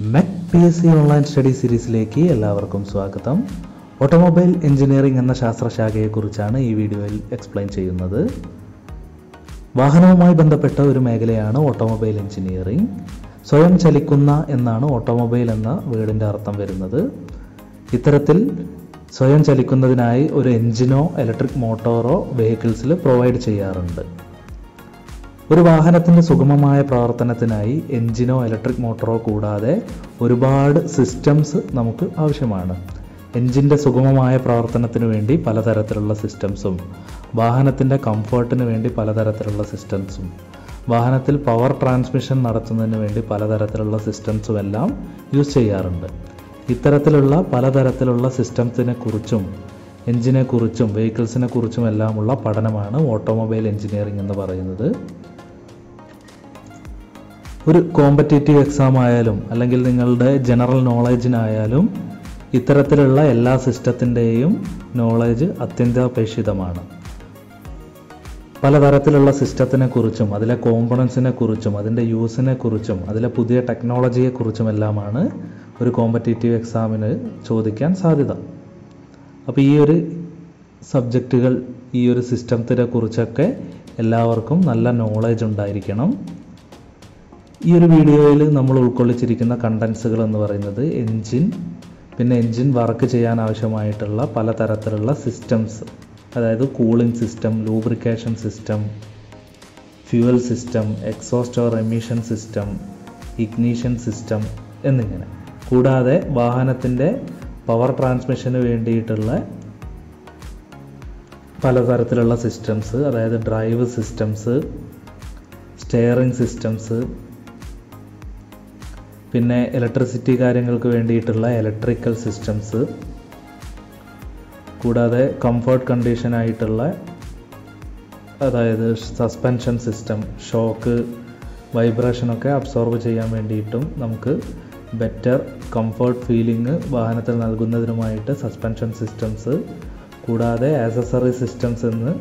Mech P S C online study സീരീസിലേക്ക് എല്ലാവർക്കും സ്വാഗതം. Automobile engineering എന്ന ശാസ്ത്രശാഖയെക്കുറിച്ചാണ് ഈ വീഡിയോയിൽ എക്സ്പ്ലെയിൻ ചെയ്യുന്നത്. വാഹനവുമായി ബന്ധപ്പെട്ട ഒരു മേഖലയാണ് ഓട്ടോമൊബൈൽ എഞ്ചിനീയറിംഗ് സ്വയം ചലിക്കുന്ന എന്നാണ് ഓട്ടോമൊബൈൽ എന്ന വേർഡിന്റെ അർത്ഥം വരുന്നത്. ഇത്തരത്തിൽ സ്വയം ചലിക്കുന്നതിനായി ഒരു എഞ്ചിനോ ഇലക്ട്രിക് മോട്ടോറോ വെഹിക്കിൾസിൽ പ്രൊവൈഡ് ചെയ്യാറുണ്ട്. ഒരു വാഹനത്തിന്റെ സുഗമമായ പ്രവർത്തനത്തിനായി എൻജിനോ ഇലക്ട്രിക് മോട്ടോറോ കൂടാതെ ഒരുപാട് സിസ്റ്റംസ് നമുക്ക് ആവശ്യമാണ്. എൻജിന്റെ സുഗമമായ പ്രവർത്തനത്തിന് വേണ്ടി പലതരത്തിലുള്ള സിസ്റ്റംസും വാഹനത്തിന്റെ കംഫർട്ടിന് വേണ്ടി പലതരത്തിലുള്ള സിസ്റ്റംസും വാഹനത്തിൽ പവർ ട്രാൻസ്മിഷൻ നടത്തുന്നതിന് വേണ്ടി പലതരത്തിലുള്ള സിസ്റ്റംസും എല്ലാം യൂസ് ചെയ്യാറുണ്ട്. ഇത്തരത്തിലുള്ള പലതരത്തിലുള്ള സിസ്റ്റംസിനെ കുറിച്ചും എഞ്ചിനെ കുറിച്ചും വെഹിക്കിൾസിനെ കുറിച്ചും എല്ലാമുള്ള പഠനമാണ് ഓട്ടോമൊബൈൽ എഞ്ചിനീയറിംഗ് എന്ന് പറയുന്നത്. ഒരു കോമ്പറ്റേറ്റീവ് എക്സാം ആയാലും അല്ലെങ്കിൽ നിങ്ങളുടെ ജനറൽ നോളജിനായാലും ഇത്തരത്തിലുള്ള എല്ലാ സിസ്റ്റത്തിന്റെയും നോളജ് അത്യന്താപേക്ഷിതമാണ്. പലതരത്തിലുള്ള സിസ്റ്റത്തിനെ കുറിച്ചും അതിലെ കോമ്പണൻസിനെ കുറിച്ചും അതിന്റെ യൂസിനെ കുറിച്ചും അതിലെ പുതിയ ടെക്നോളജിയെ കുറിച്ചും എല്ലാമാണ് ഒരു കോമ്പറ്റേറ്റീവ് എക്സാമിന് ചോദിക്കാൻ സാധ്യത. അപ്പോൾ ഈ ഒരു സബ്ജക്റ്റുകൾ ഈ ഒരു സിസ്റ്റത്തിനെ കുറിച്ചൊക്കെ എല്ലാവർക്കും നല്ല നോളജ് ഉണ്ടായിരിക്കണം. ഈ ഒരു വീഡിയോയിൽ നമ്മൾ ഉൾക്കൊള്ളിച്ചിരിക്കുന്ന കണ്ടൻസുകൾ എന്ന് പറയുന്നത് എൻജിൻ പിന്നെ എൻജിൻ വർക്ക് ചെയ്യാൻ ആവശ്യമായിട്ടുള്ള പലതരത്തിലുള്ള സിസ്റ്റംസ് അതായത് cooling system lubrication system fuel system exhaust or emission system ignition system എന്നിങ്ങനെ. കൂടാതെ വാഹനത്തിന്റെ പവർ ട്രാൻസ്മിഷന് വേണ്ടിയിട്ടുള്ള പലതരത്തിലുള്ള സിസ്റ്റംസ് അതായത് ഡ്രൈവ് സിസ്റ്റംസ് സ്റ്റെയറിംഗ് സിസ്റ്റംസ് പിന്നെ ഇലക്ട്രിസിറ്റി കാര്യങ്ങൾക്ക് വേണ്ടിയിട്ടുള്ള ഇലക്ട്രിക്കൽ സിസ്റ്റംസ് കൂടാതെ കംഫർട്ട് കണ്ടീഷനായിട്ടുള്ള അതായത് സസ്പെൻഷൻ സിസ്റ്റം ഷോക്ക് വൈബ്രേഷനൊക്കെ അബ്സോർബ് ചെയ്യാൻ വേണ്ടിയിട്ടും നമുക്ക് ബെറ്റർ കംഫർട്ട് ഫീലിംഗ് വാഹനത്തിൽ നൽകുന്നതിനുമായിട്ട് സസ്പെൻഷൻ സിസ്റ്റംസ് കൂടാതെ ആക്സസറി സിസ്റ്റംസ് എന്ന്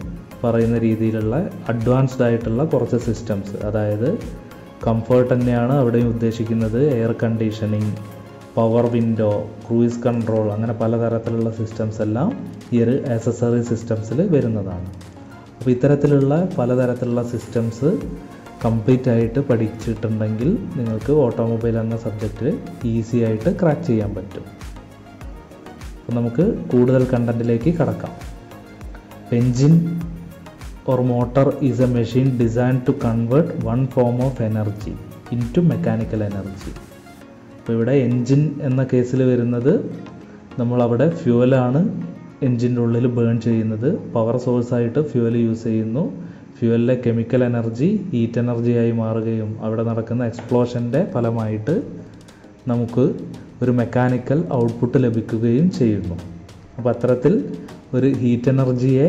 പറയുന്ന രീതിയിലുള്ള അഡ്വാൻസ്ഡ് ആയിട്ടുള്ള കുറച്ച് സിസ്റ്റംസ് അതായത് കംഫർട്ട് തന്നെയാണ് അവിടെയും ഉദ്ദേശിക്കുന്നത്. Air conditioning power window cruise control അങ്ങനെ പലതരത്തിലുള്ള സിസ്റ്റംസ് എല്ലാം ഈ ഒരു ആക്സസറി സിസ്റ്റംസിൽ വരുന്നതാണ്. അപ്പോൾ ഇത്തരത്തിലുള്ള പലതരത്തിലുള്ള സിസ്റ്റംസ് കംപ്ലീറ്റ് ആയിട്ട് പഠിച്ചിട്ടുണ്ടെങ്കിൽ നിങ്ങൾക്ക് ഓട്ടോമൊബൈൽ എന്ന സബ്ജക്റ്റ് ഈസി ആയിട്ട് ക്രാക്ക് ചെയ്യാൻ പറ്റും. അപ്പോൾ നമുക്ക് കൂടുതൽ കണ്ടന്റിലേക്ക് കടക്കാം. Engine or motor is a machine designed to convert one form of energy into mechanical energy. അപ്പോൾ ഇവിടെ എൻജിൻ എന്ന കേസിൽ വരുന്നത് നമ്മളവിടെ ഫ്യൂവലാണ് എൻജിന്റെ ഉള്ളിൽ ബേൺ ചെയ്യുന്നത്. പവർ സോഴ്സായിട്ട് ഫ്യൂവൽ യൂസ് ചെയ്യുന്നു. ഫ്യൂവലിലെ കെമിക്കൽ എനർജി ഹീറ്റ് എനർജിയായി മാറുകയും അവിടെ നടക്കുന്ന എക്സ്പ്ലോഷന്റെ ഫലമായിട്ട് നമുക്ക് ഒരു മെക്കാനിക്കൽ ഔട്ട്പുട്ട് ലഭിക്കുകയും ചെയ്യുന്നു. അപ്പോൾ അത്തരത്തിൽ ഒരു ഹീറ്റ് എനർജിയെ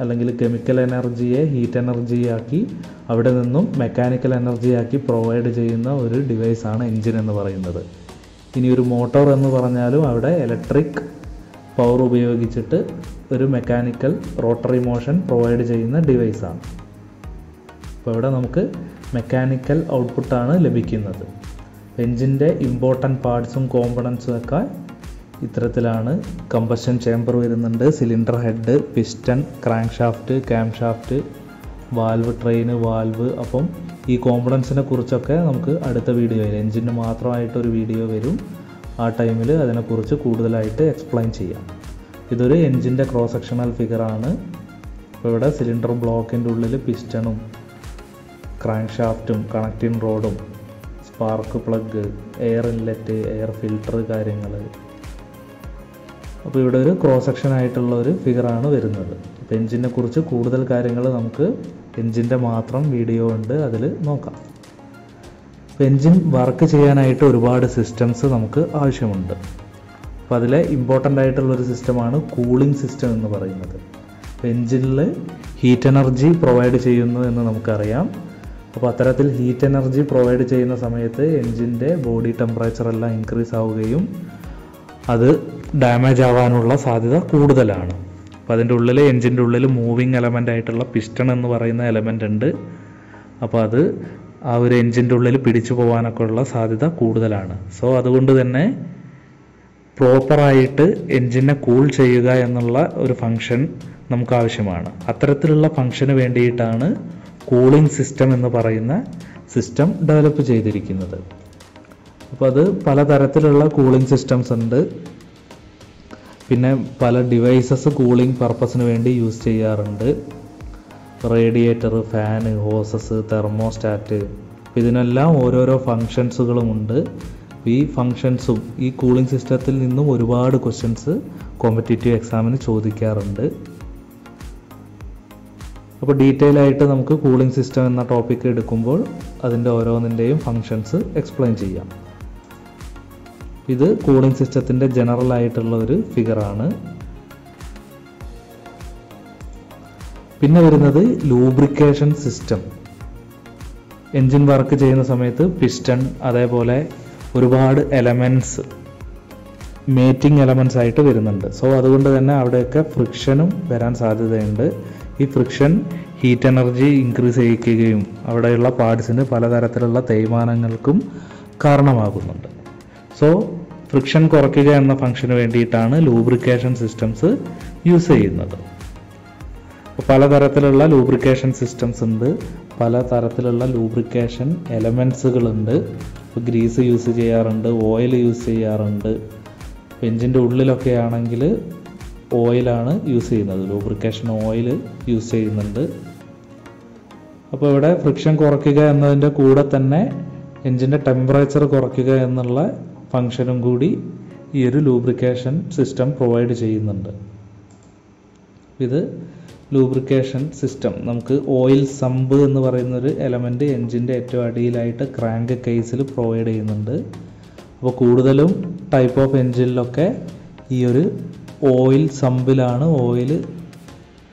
അല്ലെങ്കിൽ കെമിക്കൽ എനർജിയെ ഹീറ്റ് എനർജിയാക്കി അവിടെ നിന്നും മെക്കാനിക്കൽ എനർജിയാക്കി പ്രൊവൈഡ് ചെയ്യുന്ന ഒരു ഡിവൈസാണ് എൻജിൻ എന്ന് പറയുന്നത്. ഇനി ഒരു മോട്ടോർ എന്ന് പറഞ്ഞാലും അവിടെ ഇലക്ട്രിക് പവർ ഉപയോഗിച്ചിട്ട് ഒരു മെക്കാനിക്കൽ റോട്ടറി മോഷൻ പ്രൊവൈഡ് ചെയ്യുന്ന ഡിവൈസാണ് അപ്പോൾ ഇവിടെ നമുക്ക് മെക്കാനിക്കൽ ഔട്ട്പുട്ടാണ് ലഭിക്കുന്നത്. എൻജിന്റെ ഇമ്പോർട്ടന്റ് പാർട്സും കോമ്പണൻസും ഒക്കെ ഇത്തരത്തിലാണ് കമ്പഷൻ ചേംബർ വരുന്നുണ്ട്. Cylinder head piston crankshaft camshaft valve train valve. അപ്പം ഈ കോമ്പണൻസിനെ കുറിച്ചൊക്കെ നമുക്ക് അടുത്ത വീഡിയോയിൽ എൻജിന് മാത്രമായിട്ടൊരു വീഡിയോ വരും. ആ ടൈമിൽ അതിനെക്കുറിച്ച് കൂടുതലായിട്ട് എക്സ്പ്ലെയിൻ ചെയ്യാം. ഇതൊരു എൻജിന്റെ ക്രോസ് സെക്ഷണൽ ഫിഗറാണ് അപ്പോൾ ഇവിടെ സിലിണ്ടർ ബ്ലോക്കിന്റെ ഉള്ളിൽ പിസ്റ്റണും ക്രാങ്ക് ഷാഫ്റ്റും കണക്റ്റിംഗ് റോഡും spark plug air inlet air filter കാര്യങ്ങൾ അപ്പോൾ ഇവിടെ ഒരു ക്രോസ് സെക്ഷൻ ആയിട്ടുള്ള ഒരു ഫിഗറാണ് വരുന്നത്. അപ്പോൾ എൻജിനെ കുറിച്ച് കൂടുതൽ കാര്യങ്ങൾ നമുക്ക് എൻജിന്റെ മാത്രം വീഡിയോ ഉണ്ട് അതിൽ നോക്കാം. അപ്പോൾ എൻജിൻ വർക്ക് ചെയ്യാനായിട്ട് ഒരുപാട് സിസ്റ്റംസ് നമുക്ക് ആവശ്യമുണ്ട്. അപ്പോൾ അതിലെ ഇമ്പോർട്ടന്റ് ആയിട്ടുള്ളൊരു സിസ്റ്റമാണ് കൂളിംഗ് സിസ്റ്റം എന്ന് പറയുന്നത്. അപ്പോൾ എൻജിനിൽ ഹീറ്റ് എനർജി പ്രൊവൈഡ് ചെയ്യുന്നു എന്ന് നമുക്കറിയാം. അപ്പോൾ അത്തരത്തിൽ ഹീറ്റ് എനർജി പ്രൊവൈഡ് ചെയ്യുന്ന സമയത്ത് എൻജിന്റെ ബോഡി ടെമ്പറേച്ചർ എല്ലാം ഇൻക്രീസ് ആവുകയും അത് ഡാമേജ് ആവാനുള്ള സാധ്യത കൂടുതലാണ്. അപ്പോൾ അതിന്റെ ഉള്ളിൽ എൻജിന്റെ ഉള്ളിൽ മൂവിങ് എലമെന്റ് ആയിട്ടുള്ള പിസ്റ്റൺ എന്ന് പറയുന്ന എലമെന്റ് ഉണ്ട്. അപ്പോൾ അത് ആ ഒരു എൻജിന്റെ ഉള്ളിൽ പിടിച്ചു പോകാനൊക്കെ ഉള്ള സാധ്യത കൂടുതലാണ്. സോ അതുകൊണ്ട് തന്നെ പ്രോപ്പറായിട്ട് എൻജിനെ കൂൾ ചെയ്യുക എന്നുള്ള ഒരു ഫങ്ഷൻ നമുക്ക് ആവശ്യമാണ്. അത്തരത്തിലുള്ള ഫങ്ഷന് വേണ്ടിയിട്ടാണ് കൂളിംഗ് സിസ്റ്റം എന്ന് പറയുന്ന സിസ്റ്റം ഡെവലപ്പ് ചെയ്തിരിക്കുന്നത്. അപ്പോൾ അത് പലതരത്തിലുള്ള കൂളിംഗ് സിസ്റ്റംസ് ഉണ്ട്. പിന്നെ പല ഡിവൈസസ് കൂളിംഗ് പർപ്പസിന് വേണ്ടി യൂസ് ചെയ്യാറുണ്ട്. റേഡിയേറ്റർ ഫാന് ഹോസസ് തെർമോസ്റ്റാറ്റ് ഇതിനെല്ലാം ഓരോരോ ഫങ്ഷൻസുകളുമുണ്ട് ഈ ഫങ്ഷൻസും ഈ കൂളിംഗ് സിസ്റ്റത്തിൽ നിന്നും ഒരുപാട് ക്വസ്റ്റ്യൻസ് കോമ്പറ്റേറ്റീവ് എക്സാമിന് ചോദിക്കാറുണ്ട്. അപ്പോൾ ഡീറ്റെയിൽ ആയിട്ട് നമുക്ക് കൂളിംഗ് സിസ്റ്റം എന്ന ടോപ്പിക്ക് എടുക്കുമ്പോൾ അതിന്റെ ഓരോന്നിന്റെയും ഫങ്ഷൻസ് എക്സ്പ്ലെയിൻ ചെയ്യാം. ഇത് കൂളിംഗ് സിസ്റ്റത്തിന്റെ ജനറൽ ആയിട്ടുള്ള ഒരു ഫിഗറാണ്. പിന്നെ വരുന്നത് ലൂബ്രിക്കേഷൻ സിസ്റ്റം. എൻജിൻ വർക്ക് ചെയ്യുന്ന സമയത്ത് പിസ്റ്റൺ അതേപോലെ ഒരുപാട് എലമെന്റ്സ് മേറ്റിംഗ് എലമെന്റ്സ് ആയിട്ട് വരുന്നുണ്ട്. സോ അതുകൊണ്ട് തന്നെ അവിടെയൊക്കെ ഫ്രിക്ഷനും വരാൻ സാധ്യതയുണ്ട്. ഈ ഫ്രിക്ഷൻ ഹീറ്റ് എനർജി ഇൻക്രീസ് ചെയ്യിക്കുകയും അവിടെയുള്ള പാർട്സിന് പലതരത്തിലുള്ള തേയ്മാനങ്ങൾക്കും കാരണമാകുന്നുണ്ട്. സോ ഫ്രിക്ഷൻ കുറയ്ക്കുക എന്ന ഫംഗ്ഷന് വേണ്ടിയിട്ടാണ് ലൂബ്രിക്കേഷൻ സിസ്റ്റംസ് യൂസ് ചെയ്യുന്നത്. പലതരത്തിലുള്ള ലൂബ്രിക്കേഷൻ സിസ്റ്റംസ് ഉണ്ട്. പല തരത്തിലുള്ള ലൂബ്രിക്കേഷൻ എലമെൻസുകളുണ്ട് ഇപ്പോൾ ഗ്രീസ് യൂസ് ചെയ്യാറുണ്ട് ഓയിൽ യൂസ് ചെയ്യാറുണ്ട്. എഞ്ചിന്റെ ഉള്ളിലൊക്കെ ആണെങ്കിൽ ഓയിലാണ് യൂസ് ചെയ്യുന്നത്. ലൂബ്രിക്കേഷൻ ഓയിൽ യൂസ് ചെയ്യുന്നുണ്ട്. അപ്പോൾ ഇവിടെ ഫ്രിക്ഷൻ കുറയ്ക്കുക എന്നതിന്റെ കൂടെ തന്നെ എഞ്ചിന്റെ ടെമ്പറേച്ചർ കുറയ്ക്കുക എന്നുള്ള ഫങ്ഷനും കൂടി ഈ ഒരു ലൂബ്രിക്കേഷൻ സിസ്റ്റം പ്രൊവൈഡ് ചെയ്യുന്നുണ്ട്. ഇത് ലൂബ്രിക്കേഷൻ സിസ്റ്റം നമുക്ക് ഓയിൽ സമ്പ് എന്ന് പറയുന്നൊരു എലമെന്റ് എൻജിന്റെ ഏറ്റവും അടിയിലായിട്ട് ക്രാങ്ക് കേസിൽ പ്രൊവൈഡ് ചെയ്യുന്നുണ്ട്. അപ്പോൾ കൂടുതലും ടൈപ്പ് ഓഫ് എൻജിനിലൊക്കെ ഈ ഒരു ഓയിൽ സമ്പിലാണ് ഓയിൽ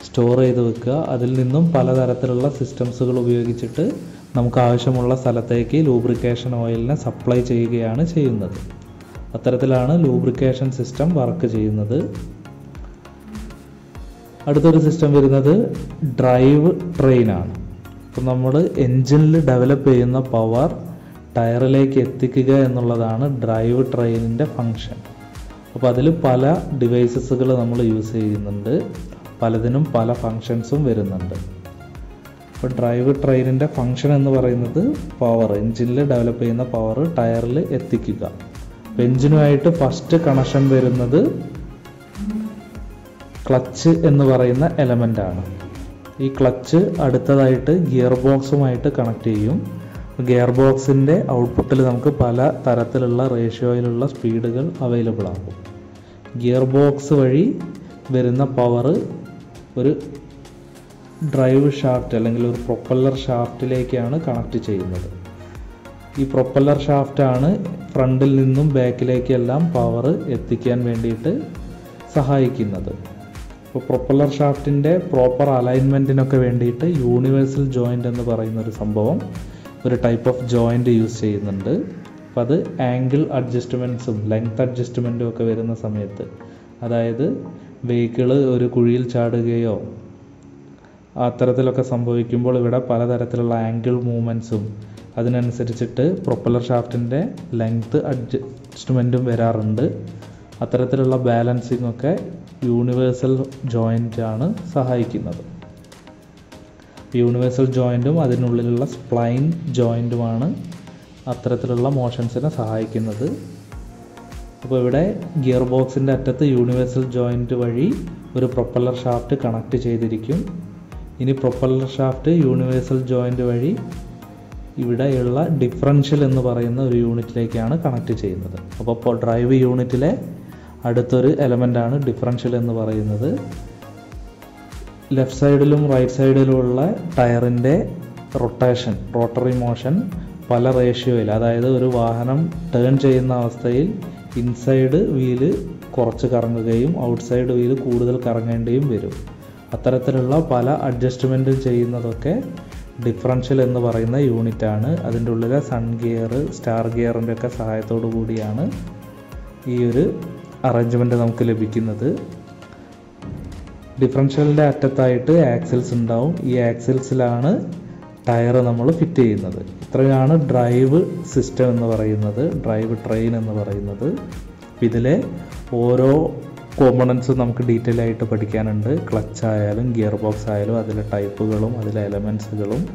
സ്റ്റോർ ചെയ്ത് വെക്കുക. അതിൽ നിന്നും പലതരത്തിലുള്ള സിസ്റ്റംസുകൾ ഉപയോഗിച്ചിട്ട് നമുക്ക് ആവശ്യമുള്ള സ്ഥലത്തേക്ക് ലൂബ്രിക്കേഷൻ ഓയിലിനെ സപ്ലൈ ചെയ്യുകയാണ് ചെയ്യുന്നത്. അത്തരത്തിലാണ് ലൂബ്രിക്കേഷൻ സിസ്റ്റം വർക്ക് ചെയ്യുന്നത്. അടുത്തൊരു സിസ്റ്റം വരുന്നത് ഡ്രൈവ് ട്രെയിനാണ് അപ്പം നമ്മൾ എൻജിനിൽ ഡെവലപ്പ് ചെയ്യുന്ന പവർ ടയറിലേക്ക് എത്തിക്കുക എന്നുള്ളതാണ് ഡ്രൈവ് ട്രെയിനിന്റെ ഫങ്ഷൻ അപ്പോൾ അതിൽ പല ഡിവൈസസുകൾ നമ്മൾ യൂസ് ചെയ്യുന്നുണ്ട്. പലതിനും പല ഫങ്ഷൻസും വരുന്നുണ്ട്. അപ്പോൾ ഡ്രൈവ് ട്രെയിനിന്റെ ഫങ്ഷൻ എന്ന് പറയുന്നത് പവർ എൻജിനിൽ ഡെവലപ്പ് ചെയ്യുന്ന പവർ ടയറിൽ എത്തിക്കുക. അപ്പോൾ എൻജിനുമായിട്ട് ഫസ്റ്റ് കണക്ഷൻ വരുന്നത് ക്ലച്ച് എന്ന് പറയുന്ന എലമെന്റ് ആണ്. ഈ ക്ലച്ച് അടുത്തതായിട്ട് ഗിയർ ബോക്സുമായിട്ട് കണക്ട് ചെയ്യും. ഗിയർ ബോക്സിന്റെ ഔട്ട്പുട്ടിൽ നമുക്ക് പല തരത്തിലുള്ള റേഷ്യോയിലുള്ള സ്പീഡുകൾ അവൈലബിൾ ആകും. ഗിയർ ബോക്സ് വഴി വരുന്ന പവർ ഒരു ഡ്രൈവ് ഷാഫ്റ്റ് അല്ലെങ്കിൽ ഒരു പ്രൊപ്പല്ലർ ഷാഫ്റ്റിലേക്കാണ് കണക്ട് ചെയ്യുന്നത്. ഈ പ്രൊപ്പല്ലർ ഷാഫ്റ്റാണ് ഫ്രണ്ടിൽ നിന്നും ബാക്കിലേക്കെല്ലാം പവർ എത്തിക്കാൻ വേണ്ടിയിട്ട് സഹായിക്കുന്നത്. ഇപ്പോൾ പ്രൊപ്പല്ലർ ഷാഫ്റ്റിന്റെ പ്രോപ്പർ അലൈൻമെന്റിനൊക്കെ വേണ്ടിയിട്ട് യൂണിവേഴ്സൽ ജോയിന്റ് എന്ന് പറയുന്ന ഒരു സംഭവം ഒരു ടൈപ്പ് ഓഫ് ജോയിന്റ് യൂസ് ചെയ്യുന്നുണ്ട്. അപ്പോൾ അത് ആംഗിൾ അഡ്ജസ്റ്റ്മെന്റ്സും ലെങ്ത് അഡ്ജസ്റ്റ്മെന്റും ഒക്കെ വരുന്ന സമയത്ത് അതായത് വെഹിക്കിൾ ഒരു കുഴിയിൽ ചാടുകയോ അത്തരത്തിലൊക്കെ സംഭവിക്കുമ്പോൾ ഇവിടെ പലതരത്തിലുള്ള ആംഗിൾ മൂവ്മെന്റ്സും അതിനനുസരിച്ചിട്ട് പ്രൊപ്പലർ ഷാഫ്റ്റിന്റെ ലെങ്ത് അഡ്ജസ്റ്റ്മെന്റും വരാറുണ്ട്. അത്തരത്തിലുള്ള ബാലൻസിങ് ഒക്കെ യൂണിവേഴ്സൽ ജോയിന്റ് ആണ് സഹായിക്കുന്നത്. യൂണിവേഴ്സൽ ജോയിന്റും അതിനുള്ളിലുള്ള സ്പ്ലൈൻ ജോയിന്റുമാണ് അത്തരത്തിലുള്ള മോഷൻസിനെ സഹായിക്കുന്നത്. അപ്പോൾ ഇവിടെ ഗിയർ ബോക്സിന്റെ അറ്റത്ത് യൂണിവേഴ്സൽ ജോയിന്റ് വഴി ഒരു പ്രൊപ്പല്ലർ ഷാഫ്റ്റ് കണക്ട് ചെയ്തിരിക്കും. ഇനി പ്രൊപ്പല്ലർ ഷാഫ്റ്റ് യൂണിവേഴ്സൽ ജോയിന്റ് വഴി ഇവിടെയുള്ള ഡിഫറൻഷ്യൽ എന്ന് പറയുന്ന ഒരു യൂണിറ്റിലേക്കാണ് കണക്ട് ചെയ്യുന്നത്. അപ്പോൾ ഡ്രൈവ് യൂണിറ്റിലെ അടുത്തൊരു എലമെന്റാണ് ഡിഫറൻഷ്യൽ എന്ന് പറയുന്നത്. ലെഫ്റ്റ് സൈഡിലും റൈറ്റ് സൈഡിലുമുള്ള ടയറിന്റെ റൊട്ടേഷൻ റോട്ടറി മോഷൻ പല റേഷ്യോയിൽ അതായത് ഒരു വാഹനം ടേൺ ചെയ്യുന്ന അവസ്ഥയിൽ ഇൻസൈഡ് വീൽ കുറച്ച് കറങ്ങുകയും ഔട്ട്സൈഡ് വീൽ കൂടുതൽ കറങ്ങേണ്ടിയും വരും. അത്തരത്തിലുള്ള പല അഡ്ജസ്റ്റ്മെന്റും ചെയ്യുന്നതൊക്കെ ഡിഫറൻഷ്യൽ എന്ന് പറയുന്ന യൂണിറ്റ് ആണ്. അതിന്റെ ഉള്ളിലെ സൺ ഗിയർ സ്റ്റാർ ഗിയറിന്റെ ഒക്കെ സഹായത്തോടു കൂടിയാണ് ഈ ഒരു അറേഞ്ച്മെന്റ് നമുക്ക് ലഭിക്കുന്നത്. ഡിഫറൻഷ്യലിന്റെ അറ്റത്തായിട്ട് ആക്സിൽസ് ഉണ്ടാവും. ഈ ആക്സിൽസിലാണ് ടയർ നമ്മൾ ഫിറ്റ് ചെയ്യുന്നത്. ഇത്രയാണ് ഡ്രൈവ് സിസ്റ്റം എന്ന് പറയുന്നത്. ഡ്രൈവ് ട്രെയിൻ എന്ന് പറയുന്നത്. ഇതിലെ ഓരോ കോമ്പണൻസും നമുക്ക് ഡീറ്റെയിൽ ആയിട്ട് പഠിക്കാനുണ്ട്. ക്ലച്ച് ആയാലും ഗിയർ ബോക്സ് ആയാലും അതിലെ ടൈപ്പുകളും അതിലെ എലമെൻസുകളും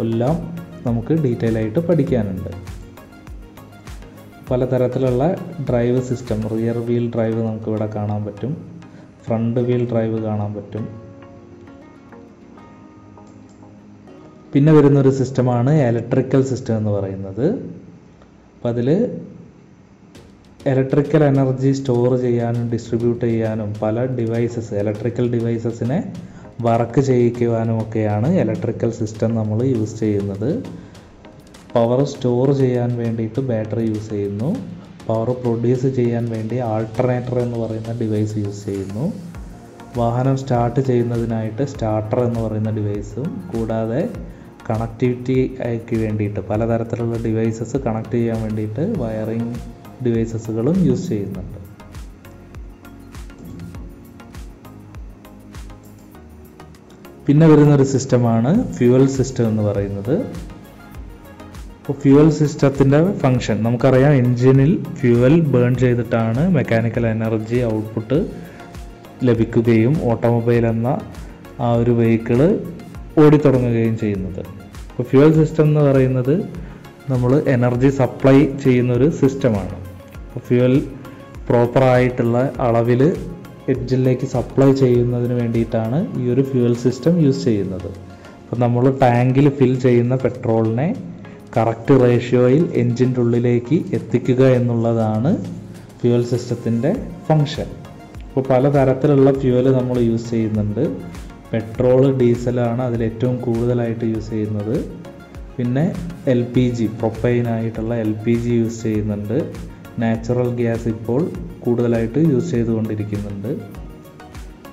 എല്ലാം നമുക്ക് ഡീറ്റെയിൽ ആയിട്ട് പഠിക്കാനുണ്ട്. പലതരത്തിലുള്ള drive system rear wheel drive നമുക്ക് ഇവിടെ കാണാൻ പറ്റും. ഫ്രണ്ട് വീൽ ഡ്രൈവ് കാണാൻ പറ്റും. പിന്നെ വരുന്നൊരു സിസ്റ്റമാണ് ഇലക്ട്രിക്കൽ സിസ്റ്റം എന്ന് പറയുന്നത്. അപ്പം അതിൽ ഇലക്ട്രിക്കൽ എനർജി സ്റ്റോർ ചെയ്യാനും ഡിസ്ട്രിബ്യൂട്ട് ചെയ്യാനും പല ഡിവൈസസ് ഇലക്ട്രിക്കൽ ഡിവൈസസിനെ വർക്ക് ചെയ്യിക്കുവാനും ഒക്കെയാണ് ഇലക്ട്രിക്കൽ സിസ്റ്റം നമ്മൾ യൂസ് ചെയ്യുന്നത്. പവർ സ്റ്റോർ ചെയ്യാൻ വേണ്ടിയിട്ട് ബാറ്ററി യൂസ് ചെയ്യുന്നു. പവർ പ്രൊഡ്യൂസ് ചെയ്യാൻ വേണ്ടി ആൾട്ടർനേറ്റർ എന്ന് പറയുന്ന ഡിവൈസ് യൂസ് ചെയ്യുന്നു. വാഹനം സ്റ്റാർട്ട് ചെയ്യുന്നതിനായിട്ട് സ്റ്റാർട്ടർ എന്ന് പറയുന്ന ഡിവൈസും കൂടാതെ കണക്ടിവിറ്റിക്ക് വേണ്ടിയിട്ട് പലതരത്തിലുള്ള ഡിവൈസസ് കണക്ട് ചെയ്യാൻ വേണ്ടിയിട്ട് വയറിംഗ് ഡിവൈസസുകളും യൂസ് ചെയ്യുന്നുണ്ട്. പിന്നെ വരുന്നൊരു സിസ്റ്റമാണ് ഫ്യൂവൽ സിസ്റ്റം എന്ന് പറയുന്നത്. ഇപ്പോൾ ഫ്യൂവൽ സിസ്റ്റത്തിന്റെ ഫങ്ഷൻ നമുക്കറിയാം എൻജിനിൽ ഫ്യൂവൽ ബേൺ ചെയ്തിട്ടാണ് മെക്കാനിക്കൽ എനർജി ഔട്ട്പുട്ട് ലഭിക്കുകയും ഓട്ടോമൊബൈൽ എന്ന ആ ഒരു വെഹിക്കിൾ ഓടിത്തുടങ്ങുകയും ചെയ്യുന്നത്. ഇപ്പോൾ ഫ്യൂവൽ സിസ്റ്റം എന്ന് പറയുന്നത് നമ്മൾ എനർജി സപ്ലൈ ചെയ്യുന്നൊരു സിസ്റ്റമാണ് അപ്പോൾ ഫ്യൂവൽ പ്രോപ്പറായിട്ടുള്ള അളവിൽ എഡ്ജിലേക്ക് സപ്ലൈ ചെയ്യുന്നതിന് വേണ്ടിയിട്ടാണ് ഈ ഒരു ഫ്യൂവൽ സിസ്റ്റം യൂസ് ചെയ്യുന്നത്. അപ്പോൾ നമ്മൾ ടാങ്കിൽ ഫിൽ ചെയ്യുന്ന പെട്രോളിനെ കറക്റ്റ് റേഷ്യോയിൽ എൻജിന്റെ ഉള്ളിലേക്ക് എത്തിക്കുക എന്നുള്ളതാണ് ഫ്യൂവൽ സിസ്റ്റത്തിന്റെ ഫങ്ഷൻ ഇപ്പോൾ പലതരത്തിലുള്ള ഫ്യൂവൽ നമ്മൾ യൂസ് ചെയ്യുന്നുണ്ട്. പെട്രോൾ ഡീസലാണ് അതിൽ ഏറ്റവും കൂടുതലായിട്ട് യൂസ് ചെയ്യുന്നത്. പിന്നെ എൽ പി ജി പ്രൊപ്പൈനായിട്ടുള്ള എൽ പി ജി യൂസ് ചെയ്യുന്നുണ്ട്. നാച്ചുറൽ ഗ്യാസ് ഇപ്പോൾ കൂടുതലായിട്ട് യൂസ് ചെയ്തുകൊണ്ടിരിക്കുന്നുണ്ട്.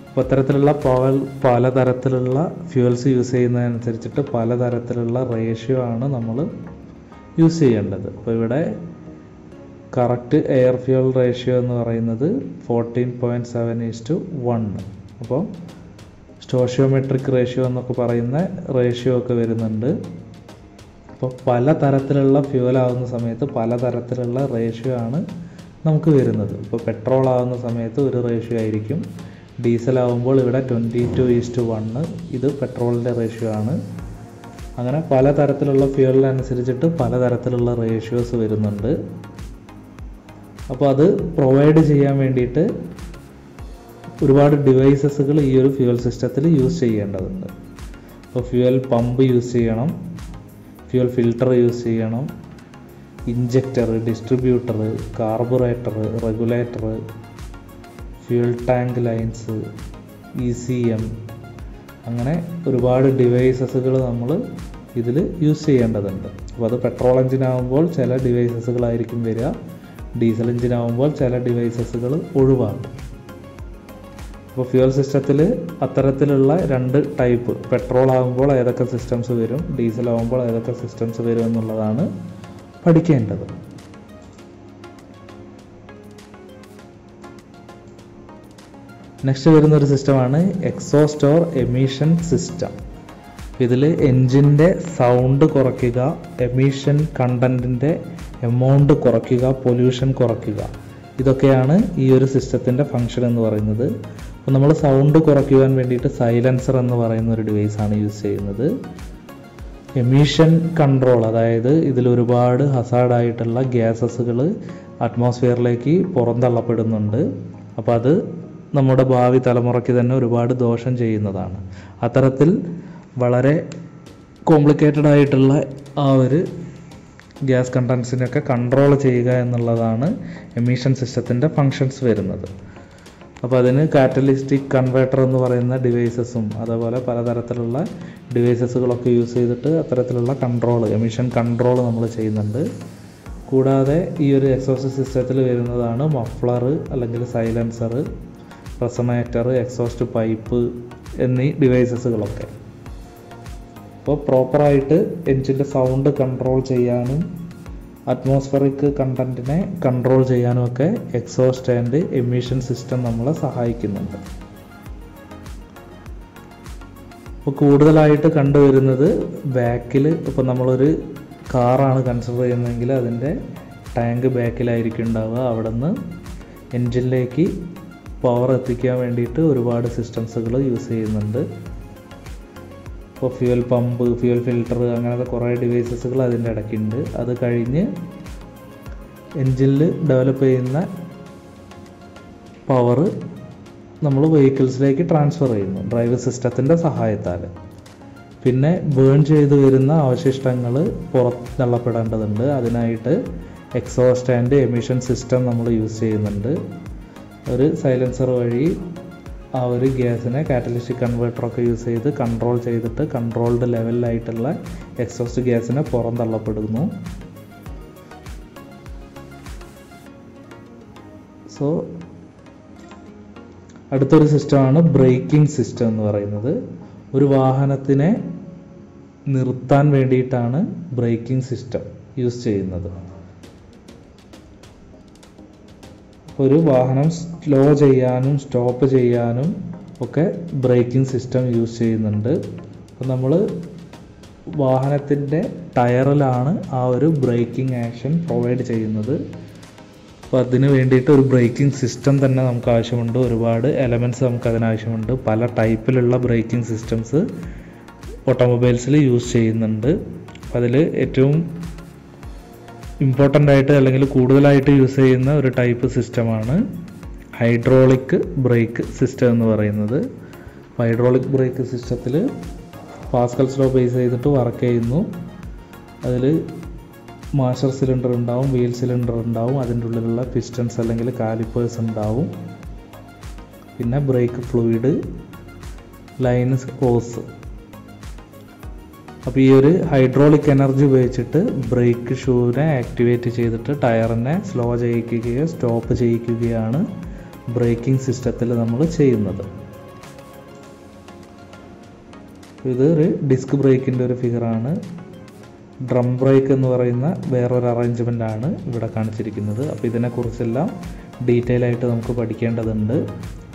അപ്പോൾ അത്തരത്തിലുള്ള പവൽ പലതരത്തിലുള്ള ഫ്യൂവൽസ് യൂസ് ചെയ്യുന്നതനുസരിച്ചിട്ട് പലതരത്തിലുള്ള റേഷ്യോ ആണ് നമ്മൾ യൂസ് ചെയ്യേണ്ടത്. അപ്പോൾ ഇവിടെ കറക്റ്റ് എയർ ഫ്യൂവൽ റേഷ്യോ എന്ന് പറയുന്നത് fourteen point seven is to one. അപ്പോൾ സ്റ്റോഷ്യോമെട്രിക് റേഷ്യോ എന്നൊക്കെ പറയുന്ന റേഷ്യോ ഒക്കെ വരുന്നുണ്ട്. അപ്പോൾ പല തരത്തിലുള്ള ഫ്യൂവൽ ആവുന്ന സമയത്ത് പല തരത്തിലുള്ള റേഷ്യോ ആണ് നമുക്ക് വരുന്നത്. ഇപ്പോൾ പെട്രോൾ ആവുന്ന സമയത്ത് ഒരു റേഷ്യോ ആയിരിക്കും. ഡീസൽ ആവുമ്പോൾ ഇവിടെ ട്വന്റി ടു ഈസ്റ്റ് വണ്ണ് ഇത് പെട്രോളിന്റെ റേഷ്യോ ആണ്. അങ്ങനെ പല തരത്തിലുള്ള ഫ്യൂവലിനനുസരിച്ചിട്ട് പല തരത്തിലുള്ള റേഷ്യോസ് വരുന്നുണ്ട്. അപ്പോൾ അത് പ്രൊവൈഡ് ചെയ്യാൻ വേണ്ടിയിട്ട് ഒരുപാട് ഡിവൈസസുകൾ ഈ ഒരു ഫ്യൂവൽ സിസ്റ്റത്തിൽ യൂസ് ചെയ്യേണ്ടതുണ്ട്. അപ്പോൾ ഫ്യൂവൽ പമ്പ് യൂസ് ചെയ്യണം. ഫ്യൂവൽ ഫിൽട്ടർ യൂസ് ചെയ്യണം. Injector distributor carburettor regulator fuel tank lines E C M അങ്ങനെ ഒരുപാട് ഡിവൈസസുകൾ നമ്മൾ ഇതിൽ യൂസ് ചെയ്യേണ്ടതുണ്ട്. അപ്പോൾ അത് പെട്രോൾ എഞ്ചിനാകുമ്പോൾ ചില ഡിവൈസസുകളായിരിക്കും വരിക. ഡീസൽ എഞ്ചിനാകുമ്പോൾ ചില ഡിവൈസസുകൾ ഒഴിവാക്കും അപ്പോൾ ഫ്യൂവൽ സിസ്റ്റത്തിൽ അത്തരത്തിലുള്ള രണ്ട് ടൈപ്പ് പെട്രോൾ ആകുമ്പോൾ ഏതൊക്കെ സിസ്റ്റംസ് വരും ഡീസൽ ആകുമ്പോൾ ഏതൊക്കെ സിസ്റ്റംസ് വരും എന്നുള്ളതാണ് പഠിക്കേണ്ടത്. നെക്സ്റ്റ് വരുന്ന ഒരു സിസ്റ്റമാണ് എക്സോസ്റ്റ് ഓർ എമിഷൻ സിസ്റ്റം. ഇതിൽ എൻജിന്റെ സൗണ്ട് കുറയ്ക്കുക എമിഷൻ കണ്ടന്റിന്റെ എമൗണ്ട് കുറയ്ക്കുക പൊല്യൂഷൻ കുറയ്ക്കുക. ഇതൊക്കെയാണ് ഈ ഒരു സിസ്റ്റത്തിന്റെ ഫങ്ഷൻ എന്ന് പറയുന്നത്. അപ്പോൾ നമ്മൾ സൗണ്ട് കുറയ്ക്കുവാൻ വേണ്ടിയിട്ട് സൈലൻസർ എന്ന് പറയുന്ന ഒരു ഡിവൈസാണ് യൂസ് ചെയ്യുന്നത്. എമിഷൻ കൺട്രോൾ അതായത് ഇതിൽ ഒരുപാട് ഹസാർഡായിട്ടുള്ള ഗ്യാസസുകൾ അറ്റ്മോസ്ഫിയറിലേക്ക് പുറന്തള്ളപ്പെടുന്നുണ്ട്. അപ്പോൾ അത് നമ്മുടെ ഭാവി തലമുറയ്ക്ക് തന്നെ ഒരുപാട് ദോഷം ചെയ്യുന്നതാണ്. അത്തരത്തിൽ വളരെ കോംപ്ലിക്കേറ്റഡ് ആയിട്ടുള്ള ആ ഒരു ഗ്യാസ് കണ്ടൻസിനൊക്കെ കൺട്രോൾ ചെയ്യുക എന്നുള്ളതാണ് എമിഷൻ സിസ്റ്റത്തിന്റെ ഫങ്ഷൻസ് വരുന്നത്. അപ്പോൾ അതിന് കാറ്റലിസ്റ്റിക് കൺവേർട്ടർ എന്ന് പറയുന്ന ഡിവൈസസും അതേപോലെ പലതരത്തിലുള്ള ഡിവൈസസുകളൊക്കെ യൂസ് ചെയ്തിട്ട് അത്തരത്തിലുള്ള കൺട്രോൾ എമിഷൻ കൺട്രോൾ നമ്മൾ ചെയ്യുന്നുണ്ട്. കൂടാതെ ഈ ഒരു എക്സോസ്റ്റ് സിസ്റ്റത്തിൽ വരുന്നതാണ് മഫ്ലർ അല്ലെങ്കിൽ സൈലൻസർ റെസണേറ്റർ എക്സോസ്റ്റ് പൈപ്പ് എന്നീ ഡിവൈസസുകളൊക്കെ അപ്പോൾ പ്രോപ്പറായിട്ട് എഞ്ചിന്റെ സൗണ്ട് കൺട്രോൾ ചെയ്യാനും അറ്റ്മോസ്ഫറിക് കണ്ടന്റിനെ കൺട്രോൾ ചെയ്യാനും ഒക്കെ എക്സോസ്റ്റ് ആൻഡ് എമിഷൻ സിസ്റ്റം നമ്മളെ സഹായിക്കുന്നുണ്ട്. ഇപ്പോൾ കൂടുതലായിട്ട് കണ്ടുവരുന്നത് ബാക്കിൽ ഇപ്പോൾ നമ്മളൊരു കാറാണ് കൺസിഡർ ചെയ്യുന്നതെങ്കിൽ അതിന്റെ ടാങ്ക് ബാക്കിലായിരിക്കും ഉണ്ടാവുക. അവിടെ നിന്ന് എൻജിനിലേക്ക് പവർ എത്തിക്കാൻ വേണ്ടിയിട്ട് ഒരുപാട് സിസ്റ്റംസുകൾ യൂസ് ചെയ്യുന്നുണ്ട്. ഇപ്പോൾ ഫ്യൂൽ പമ്പ് ഫ്യൂൽ ഫിൽട്ടർ അങ്ങനത്തെ കുറേ ഡിവൈസസുകൾ അതിന്റെ ഇടയ്ക്കുണ്ട്. അത് കഴിഞ്ഞ് എൻജിനിൽ ഡെവലപ്പ് ചെയ്യുന്ന പവർ നമ്മൾ വെഹിക്കിൾസിലേക്ക് ട്രാൻസ്ഫർ ചെയ്യുന്നു ഡ്രൈവ് സിസ്റ്റത്തിന്റെ സഹായത്താൽ പിന്നെ ബേൺ ചെയ്ത് വരുന്ന അവശിഷ്ടങ്ങൾ പുറത്ത് തള്ളപ്പെടേണ്ടതുണ്ട്. അതിനായിട്ട് എക്സോസ്റ്റ് ആൻഡ് എമിഷൻ സിസ്റ്റം നമ്മൾ യൂസ് ചെയ്യുന്നുണ്ട്. ഒരു സൈലൻസർ വഴി ആ ഒരു ഗ്യാസിനെ കാറ്റലിസ്റ്റിക് കൺവേർട്ടറൊക്കെ യൂസ് ചെയ്ത് കൺട്രോൾ ചെയ്തിട്ട് കൺട്രോൾഡ് ലെവലിലായിട്ടുള്ള എക്സോസ്റ്റ് ഗ്യാസിനെ പുറന്തള്ളപ്പെടുന്നു. സോ അടുത്തൊരു സിസ്റ്റമാണ് ബ്രേക്കിംഗ് സിസ്റ്റം എന്ന് പറയുന്നത്. ഒരു വാഹനത്തിനെ നിർത്താൻ വേണ്ടിയിട്ടാണ് ബ്രേക്കിംഗ് സിസ്റ്റം യൂസ് ചെയ്യുന്നത്. ഒരു വാഹനം സ്ലോ ചെയ്യാനും സ്റ്റോപ്പ് ചെയ്യാനും ഒക്കെ ബ്രേക്കിംഗ് സിസ്റ്റം യൂസ് ചെയ്യുന്നുണ്ട്. അപ്പോൾ നമ്മൾ വാഹനത്തിന്റെ ടയറിലാണ് ആ ഒരു ബ്രേക്കിംഗ് ആക്ഷൻ പ്രൊവൈഡ് ചെയ്യുന്നത്. അപ്പോൾ അതിന് വേണ്ടിയിട്ട് ഒരു ബ്രേക്കിംഗ് സിസ്റ്റം തന്നെ നമുക്ക് ആവശ്യമുണ്ട്. ഒരുപാട് എലമെന്റ്സ് നമുക്ക് അതിനാവശ്യമുണ്ട് പല ടൈപ്പിലുള്ള ബ്രേക്കിംഗ് സിസ്റ്റംസ് ഓട്ടോമൊബൈൽസിൽ യൂസ് ചെയ്യുന്നുണ്ട്. അതിൽ ഏറ്റവും ഇമ്പോർട്ടന്റ് ആയിട്ട് അല്ലെങ്കിൽ കൂടുതലായിട്ട് യൂസ് ചെയ്യുന്ന ഒരു ടൈപ്പ് സിസ്റ്റമാണ് ഹൈഡ്രോളിക് ബ്രേക്ക് സിസ്റ്റം എന്ന് പറയുന്നത്. ഹൈഡ്രോളിക് ബ്രേക്ക് സിസ്റ്റത്തിൽ പാസ്കൽ സ്ലോ ബേസ് ചെയ്തിട്ട് വർക്ക് ചെയ്യുന്നു. അതിൽ മാസ്റ്റർ സിലിണ്ടർ ഉണ്ടാവും വീൽ സിലിണ്ടർ ഉണ്ടാവും അതിന്റെ ഉള്ളിലുള്ള പിസ്റ്റൻസ് അല്ലെങ്കിൽ കാലിപ്പേഴ്സ് ഉണ്ടാവും. പിന്നെ ബ്രേക്ക് ഫ്ലൂയിഡ് ലൈൻസ് ഹോസ് അപ്പോൾ ഈ ഒരു ഹൈഡ്രോളിക് എനർജി ഉപയോഗിച്ചിട്ട് ബ്രേക്ക് ഷൂവിനെ ആക്ടിവേറ്റ് ചെയ്തിട്ട് ടയറിനെ സ്ലോ ചെയ്യിക്കുകയോ സ്റ്റോപ്പ് ചെയ്യിക്കുകയാണ് ബ്രേക്കിംഗ് സിസ്റ്റത്തിൽ നമ്മൾ ചെയ്യുന്നത്. ഇത് ഒരു ഡിസ്ക് ബ്രേക്കിന്റെ ഒരു ഫിഗറാണ് ഡ്രം ബ്രേക്ക് എന്ന് പറയുന്ന വേറൊരു അറേഞ്ച്മെന്റ് ആണ് ഇവിടെ കാണിച്ചിരിക്കുന്നത്. അപ്പോൾ ഇതിനെക്കുറിച്ചെല്ലാം ഡീറ്റെയിൽ ആയിട്ട് നമുക്ക് പഠിക്കേണ്ടതുണ്ട്.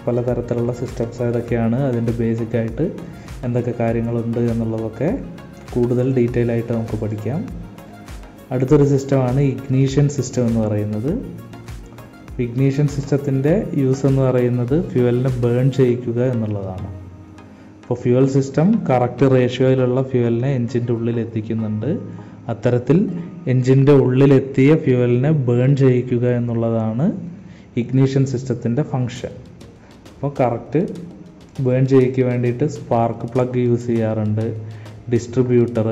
പലതരത്തിലുള്ള സിസ്റ്റംസ് ഏതൊക്കെയാണ് അതിന്റെ ബേസിക്കായിട്ട് എന്തൊക്കെ കാര്യങ്ങളുണ്ട് എന്നുള്ളതൊക്കെ കൂടുതൽ ഡീറ്റെയിൽ ആയിട്ട് നമുക്ക് പഠിക്കാം. അടുത്തൊരു സിസ്റ്റമാണ് ഇഗ്നീഷ്യൻ സിസ്റ്റം എന്ന് പറയുന്നത്. ഇഗ്നീഷ്യൻ സിസ്റ്റത്തിന്റെ യൂസ് എന്ന് പറയുന്നത് ഫ്യുവലിനെ ബേൺ ചെയ്യിക്കുക എന്നുള്ളതാണ്. അപ്പോൾ ഫ്യുവൽ സിസ്റ്റം കറക്റ്റ് റേഷ്യോയിലുള്ള ഫ്യുവലിനെ എൻജിന്റെ ഉള്ളിൽ എത്തിക്കുന്നുണ്ട്. അത്തരത്തിൽ എൻജിന്റെ ഉള്ളിലെത്തിയ ഫ്യുവലിനെ ബേൺ ചെയ്യിക്കുക എന്നുള്ളതാണ് ഇഗ്നീഷ്യൻ സിസ്റ്റത്തിന്റെ ഫങ്ഷൻ അപ്പോൾ കറക്റ്റ് ബേൺ ചെയ്യിക്ക് വേണ്ടിയിട്ട് സ്പാർക്ക് പ്ലഗ് യൂസ് ചെയ്യാറുണ്ട്. Distributor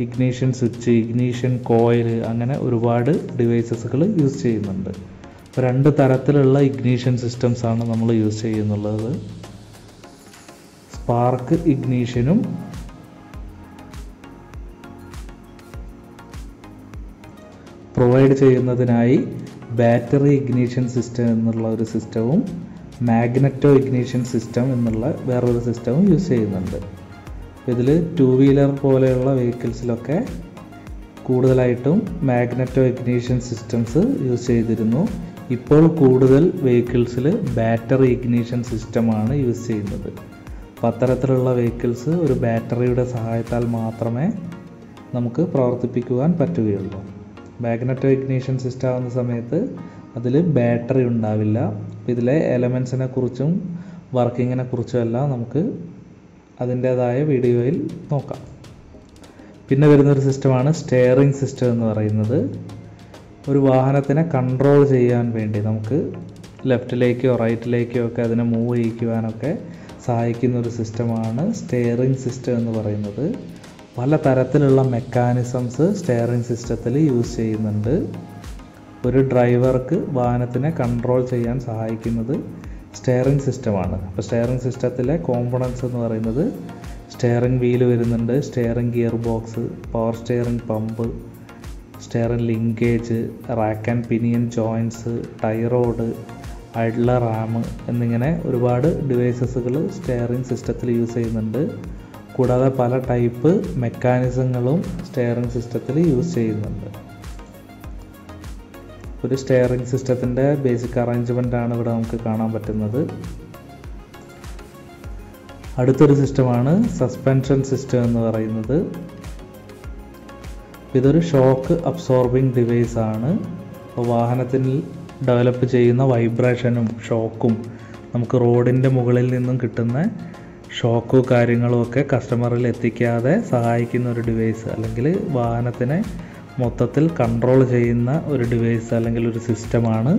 ignition switch ignition coil അങ്ങനെ ഒരുപാട് ഡിവൈസസുകൾ യൂസ് ചെയ്യുന്നുണ്ട്. രണ്ട് തരത്തിലുള്ള ഇഗ്നീഷ്യൻ സിസ്റ്റംസ് ആണ് നമ്മൾ യൂസ് ചെയ്യുന്നുള്ളത്. സ്പാർക്ക് ഇഗ്നീഷനും പ്രൊവൈഡ് ചെയ്യുന്നതിനായി ബാറ്ററി ഇഗ്നീഷൻ സിസ്റ്റം എന്നുള്ള ഒരു സിസ്റ്റവും മാഗ്നറ്റോ ഇഗ്നീഷൻ സിസ്റ്റം എന്നുള്ള വേറൊരു സിസ്റ്റവും യൂസ് ചെയ്യുന്നുണ്ട്. ഇതിൽ ടു വീലർ പോലെയുള്ള വെഹിക്കിൾസിലൊക്കെ കൂടുതലായിട്ടും മാഗ്നറ്റോ ഇഗ്നീഷൻ സിസ്റ്റംസ് യൂസ് ചെയ്തിരുന്നു. ഇപ്പോൾ കൂടുതൽ വെഹിക്കിൾസിൽ ബാറ്ററി ഇഗ്നീഷൻ സിസ്റ്റമാണ് യൂസ് ചെയ്യുന്നത്. അപ്പോൾ അത്തരത്തിലുള്ള വെഹിക്കിൾസ് ഒരു ബാറ്ററിയുടെ സഹായത്താൽ മാത്രമേ നമുക്ക് പ്രവർത്തിപ്പിക്കുവാൻ പറ്റുകയുള്ളൂ. മാഗ്നറ്റോ ഇഗ്നീഷൻ സിസ്റ്റം ആവുന്ന സമയത്ത് അതിൽ ബാറ്ററി ഉണ്ടാവില്ല. ഇതിലെ എലമെൻസിനെ കുറിച്ചും വർക്കിങ്ങിനെ കുറിച്ചും എല്ലാം നമുക്ക് അതിന്റേതായ വീഡിയോയിൽ നോക്കാം. പിന്നെ വരുന്നൊരു സിസ്റ്റമാണ് സ്റ്റെയറിംഗ് സിസ്റ്റം എന്ന് പറയുന്നത്. ഒരു വാഹനത്തിനെ കൺട്രോൾ ചെയ്യാൻ വേണ്ടി നമുക്ക് ലെഫ്റ്റിലേക്കോ റൈറ്റിലേക്കോ ഒക്കെ അതിനെ മൂവ് ചെയ്യിക്കുവാനൊക്കെ സഹായിക്കുന്ന ഒരു സിസ്റ്റമാണ് സ്റ്റെയറിംഗ് സിസ്റ്റം എന്ന് പറയുന്നത്. പല തരത്തിലുള്ള മെക്കാനിസംസ് സ്റ്റെയറിംഗ് സിസ്റ്റത്തിൽ യൂസ് ചെയ്യുന്നുണ്ട്. ഒരു ഡ്രൈവർക്ക് വാഹനത്തിനെ കൺട്രോൾ ചെയ്യാൻ സഹായിക്കുന്നത് സ്റ്റെയറിംഗ് സിസ്റ്റമാണ് അപ്പോൾ സ്റ്റെയറിംഗ് സിസ്റ്റത്തിലെ കോമ്പണൻസ് എന്ന് പറയുന്നത് സ്റ്റെയറിംഗ് വീൽ വരുന്നുണ്ട് steering gear box power steering pump steering linkage rack and pinion joints tie rod idler arm എന്നിങ്ങനെ ഒരുപാട് ഡിവൈസസുകൾ സ്റ്റെയറിംഗ് സിസ്റ്റത്തിൽ യൂസ് ചെയ്യുന്നുണ്ട്. കൂടാതെ പല ടൈപ്പ് മെക്കാനിസങ്ങളും സ്റ്റെയറിംഗ് സിസ്റ്റത്തിൽ യൂസ് ചെയ്യുന്നുണ്ട്. ഒരു സ്റ്റെയറിംഗ് സിസ്റ്റത്തിന്റെ ബേസിക് അറേഞ്ച്മെന്റ് ആണ് ഇവിടെ നമുക്ക് കാണാൻ പറ്റുന്നത്. അടുത്തൊരു സിസ്റ്റമാണ് സസ്പെൻഷൻ സിസ്റ്റം എന്ന് പറയുന്നത്. ഇതൊരു ഷോക്ക് അബ്സോർബിംഗ് ഡിവൈസ് ആണ്. അപ്പോൾ വാഹനത്തിൽ ഡെവലപ്പ് ചെയ്യുന്ന വൈബ്രേഷനും ഷോക്കും നമുക്ക് റോഡിന്റെ മുകളിൽ നിന്നും കിട്ടുന്ന ഷോക്കും കാര്യങ്ങളും ഒക്കെ കസ്റ്റമറിൽ എത്തിക്കാതെ സഹായിക്കുന്ന ഒരു ഡിവൈസ് അല്ലെങ്കിൽ വാഹനത്തിനെ മൊത്തത്തിൽ കൺട്രോൾ ചെയ്യുന്ന ഒരു ഡിവൈസ് അല്ലെങ്കിൽ ഒരു സിസ്റ്റമാണ്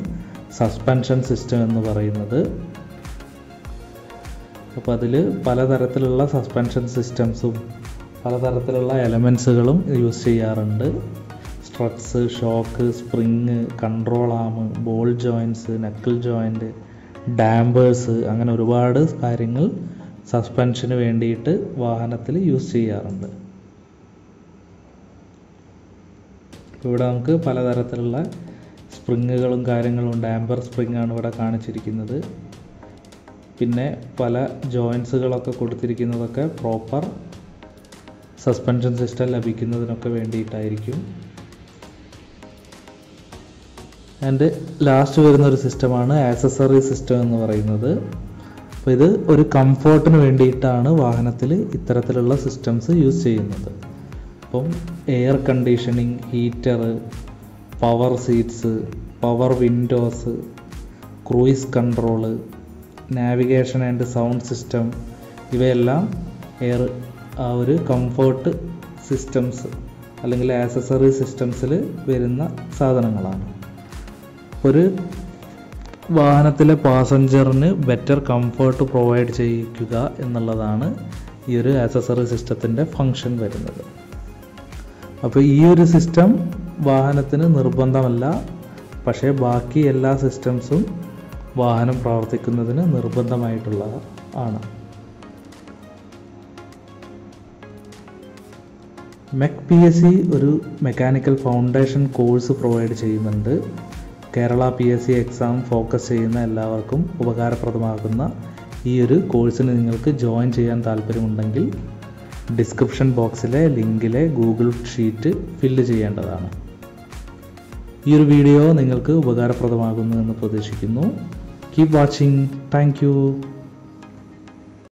സസ്പെൻഷൻ സിസ്റ്റം എന്ന് പറയുന്നത്. അപ്പോൾ അതിൽ പലതരത്തിലുള്ള സസ്പെൻഷൻ സിസ്റ്റംസും പലതരത്തിലുള്ള എലമെൻസുകളും യൂസ് ചെയ്യാറുണ്ട്. Struts shock spring control arm ball joints knuckle joint dampers അങ്ങനെ ഒരുപാട് കാര്യങ്ങൾ സസ്പെൻഷന് വേണ്ടിയിട്ട് വാഹനത്തിൽ യൂസ് ചെയ്യാറുണ്ട്. ഇവിടെ നമുക്ക് പലതരത്തിലുള്ള സ്പ്രിങ്ങുകളും കാര്യങ്ങളും ഡാമ്പർ സ്പ്രിങ് ആണ് ഇവിടെ കാണിച്ചിരിക്കുന്നത്. പിന്നെ പല ജോയിൻസുകളൊക്കെ കൊടുത്തിരിക്കുന്നതൊക്കെ പ്രോപ്പർ സസ്പെൻഷൻ സിസ്റ്റം ലഭിക്കുന്നതിനൊക്കെ വേണ്ടിയിട്ടായിരിക്കും. ആൻഡ് ലാസ്റ്റ് വരുന്ന ഒരു സിസ്റ്റമാണ് ആക്സസറി സിസ്റ്റം എന്ന് പറയുന്നത്. അപ്പോൾ ഇത് ഒരു കംഫോർട്ടിന് വേണ്ടിയിട്ടാണ് വാഹനത്തിൽ ഇത്തരത്തിലുള്ള സിസ്റ്റംസ് യൂസ് ചെയ്യുന്നത്. അപ്പം air conditioning heater power seats power windows cruise control navigation and sound system ഇവയെല്ലാം എയർ ആ ഒരു കംഫർട്ട് സിസ്റ്റംസ് അല്ലെങ്കിൽ ആക്സസറി സിസ്റ്റംസിൽ വരുന്ന സാധനങ്ങളാണ്. ഒരു വാഹനത്തിലെ പാസഞ്ചറിന് ബെറ്റർ കംഫർട്ട് പ്രൊവൈഡ് ചെയ്യിക്കുക എന്നുള്ളതാണ് ഈ ഒരു ആക്സസറി സിസ്റ്റത്തിന്റെ ഫങ്ഷൻ വരുന്നത്. അപ്പോൾ ഈ ഒരു സിസ്റ്റം വാഹനത്തിന് നിർബന്ധമല്ല. പക്ഷേ ബാക്കി എല്ലാ സിസ്റ്റംസും വാഹനം പ്രവർത്തിക്കുന്നതിന് നിർബന്ധമായിട്ടുള്ള ആണ്. മെക് പി എസ് സി ഒരു മെക്കാനിക്കൽ ഫൗണ്ടേഷൻ കോഴ്സ് പ്രൊവൈഡ് ചെയ്യുന്നുണ്ട്. Kerala P S C exam focus ചെയ്യുന്ന എല്ലാവർക്കും ഉപകാരപ്രദമാകുന്ന ഈ ഒരു കോഴ്സിന് നിങ്ങൾക്ക് ജോയിൻ ചെയ്യാൻ താല്പര്യമുണ്ടെങ്കിൽ ഡിസ്ക്രിപ്ഷൻ ബോക്സിലെ ലിങ്കിലെ ഗൂഗിൾ ഷീറ്റ് ഫില്ല് ചെയ്യേണ്ടതാണ്. ഈ ഒരു വീഡിയോ നിങ്ങൾക്ക് ഉപകാരപ്രദമാകുന്നു എന്ന് പ്രതീക്ഷിക്കുന്നു. Keep watching thank